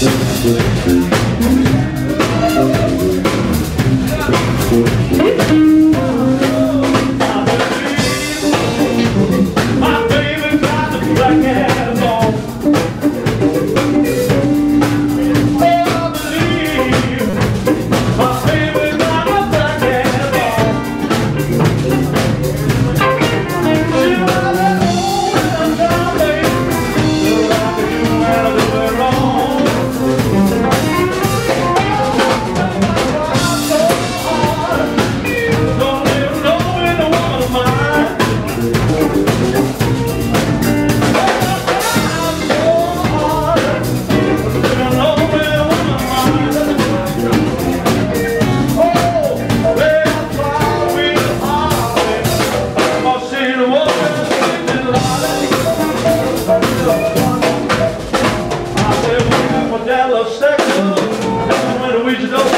Thank you. Dallas, sex. That's the the Ouija goes.